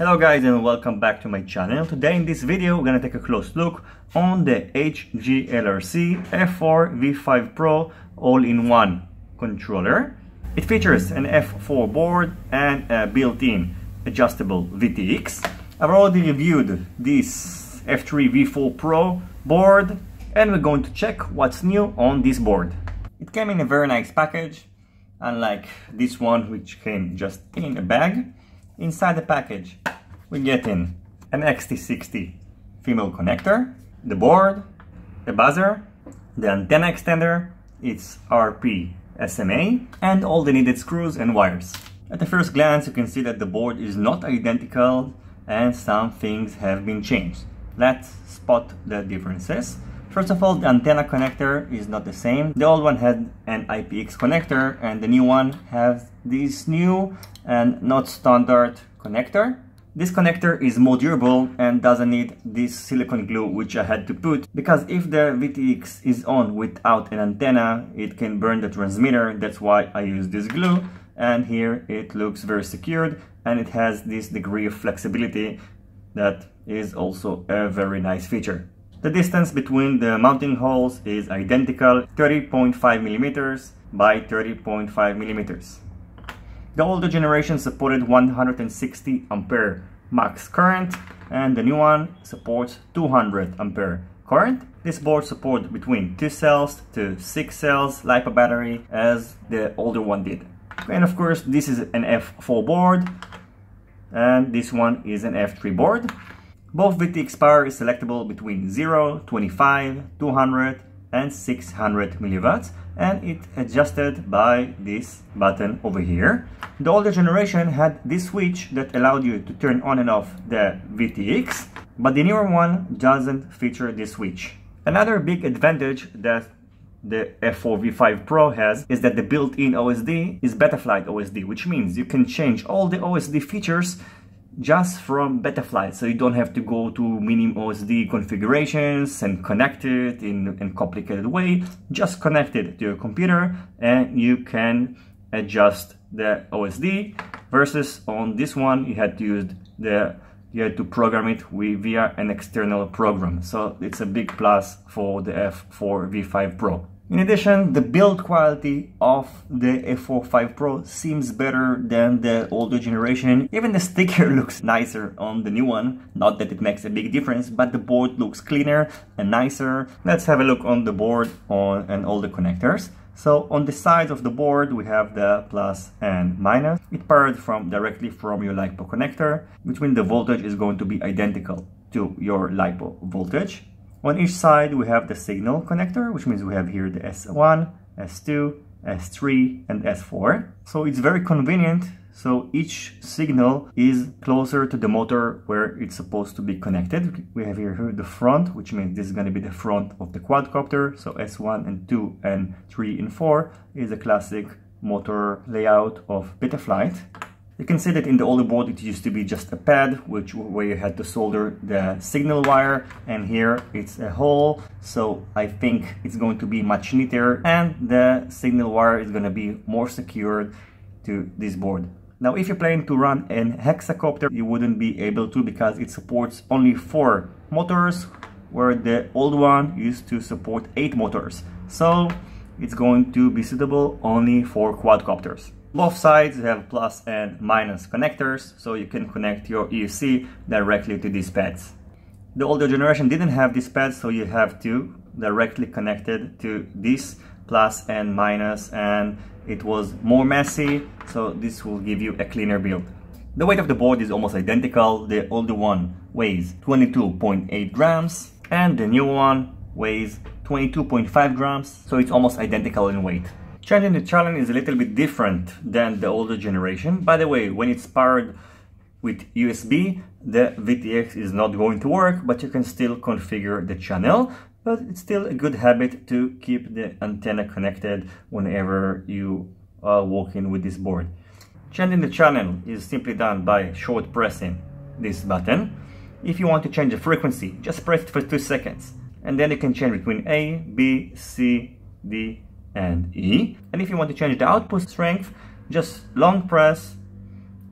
Hello guys and welcome back to my channel. Today in this video we're gonna take a close look on the HGLRC F4 V5 Pro all-in-one controller. It features an F4 board and a built-in adjustable VTX. I've already reviewed this F3 V4 Pro board and we're going to check what's new on this board. It came in a very nice package, unlike this one which came just in a bag. Inside the package we get in an XT60 female connector, the board, the buzzer, the antenna extender, its RP SMA, and all the needed screws and wires. At the first glance you can see that the board is not identical and some things have been changed. Let's spot the differences. First of all, the antenna connector is not the same. The old one had an IPX connector and the new one has this new and not standard connector. This connector is more durable and doesn't need this silicone glue which I had to put because if the VTX is on without an antenna it can burn the transmitter that's why I use this glue and here it looks very secured and it has this degree of flexibility that is also a very nice feature. The distance between the mounting holes is identical 30.5 millimeters by 30.5 millimeters. The older generation supported 160 ampere max current and the new one supports 200 ampere current. This board supports between 2 cells to 6 cells LiPo battery as the older one did. And of course this is an F4 board and this one is an F3 board. Both VTX power is selectable between 0, 25, 200 and 600 milliwatts and it adjusted by this button over here. The older generation had this switch that allowed you to turn on and off the VTX but the newer one doesn't feature this switch. Another big advantage that the F4 V5 Pro has is that the built-in OSD is Betaflight OSD, which means you can change all the OSD features just from Betaflight, so you don't have to go to minim OSD configurations and connect it in a complicated way. Just connect it to your computer and you can adjust the OSD versus on this one you had to use the you had to program it with, via an external program. So it's a big plus for the F4 V5 Pro. In addition, the build quality of the F4 5 Pro seems better than the older generation. Even the sticker looks nicer on the new one. Not that it makes a big difference, but the board looks cleaner and nicer. Let's have a look on the board on and all the connectors. So on the sides of the board, we have the plus and minus. It powered from directly from your LiPo connector, which means the voltage is going to be identical to your LiPo voltage. On each side we have the signal connector, which means we have here the S1, S2, S3 and S4. So it's very convenient. So each signal is closer to the motor where it's supposed to be connected. We have here the front, which means this is going to be the front of the quadcopter. So S1 and 2 and 3 and 4 is a classic motor layout of Betaflight. You can see that in the older board it used to be just a pad which where you had to solder the signal wire and here it's a hole so I think it's going to be much neater and the signal wire is going to be more secured to this board. Now if you're planning to run an hexacopter you wouldn't be able to because it supports only four motors where the old one used to support eight motors. So it's going to be suitable only for quadcopters. Both sides have plus and minus connectors, so you can connect your ESC directly to these pads. The older generation didn't have these pads, so you have to directly connected to this plus and minus, and it was more messy, so this will give you a cleaner build. The weight of the board is almost identical. The older one weighs 22.8 grams, and the new one weighs 22.5 grams, so it's almost identical in weight. Changing the channel is a little bit different than the older generation. By the way, when it's powered with USB, the VTX is not going to work, but you can still configure the channel. But it's still a good habit to keep the antenna connected whenever you are working with this board. Changing the channel is simply done by short pressing this button. If you want to change the frequency, just press it for two seconds. And then you can change between A, B, C, D, and E. And if you want to change the output strength, just long press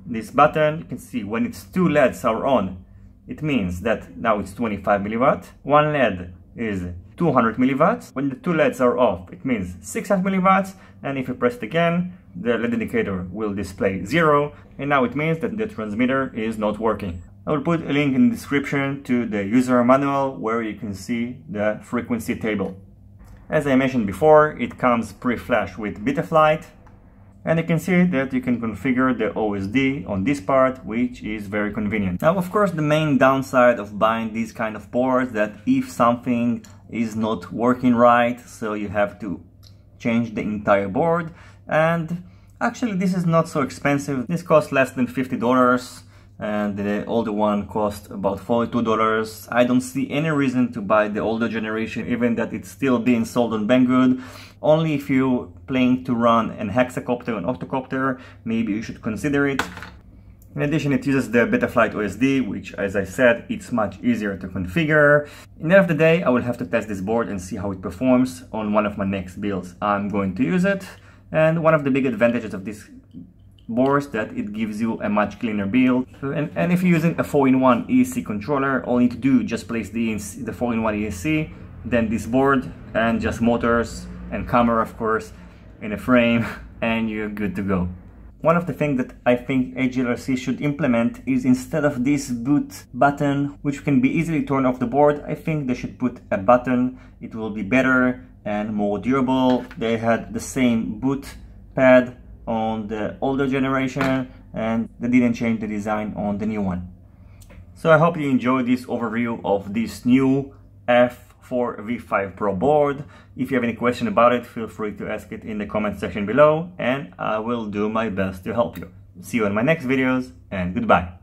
this button, you can see when its two LEDs are on, it means that now it's 25 milliwatt. One LED is 200 milliwatts. When the two LEDs are off, it means 600 milliwatts. And if you press it again, the LED indicator will display zero. And now it means that the transmitter is not working. I will put a link in the description to the user manual where you can see the frequency table. As I mentioned before, it comes pre-flashed with Betaflight, and you can see that you can configure the OSD on this part, which is very convenient. Now, of course, the main downside of buying these kind of boards that if something is not working right, so you have to change the entire board. And actually, this is not so expensive. This costs less than $50 and the older one cost about $42. I don't see any reason to buy the older generation, even that it's still being sold on Banggood. Only if you plan to run an hexacopter and octocopter, maybe you should consider it. In addition, it uses the Betaflight OSD, which, as I said, it's much easier to configure. In the end of the day, I will have to test this board and see how it performs on one of my next builds. I'm going to use it, and one of the big advantages of this boards that it gives you a much cleaner build. And, and if you're using a 4-in-1 ESC controller, all you need to do just place the, the 4-in-1 ESC, then this board, and just motors and camera of course in a frame, and you're good to go. One of the things that I think HGLRC should implement is instead of this boot button, which can be easily torn off the board, I think they should put a button. It will be better and more durable. They had the same boot pad on the older generation and they didn't change the design on the new one. So I hope you enjoyed this overview of this new F4 V5 Pro board. If you have any question about it, feel free to ask it in the comment section below and I will do my best to help you. See you in my next videos and goodbye.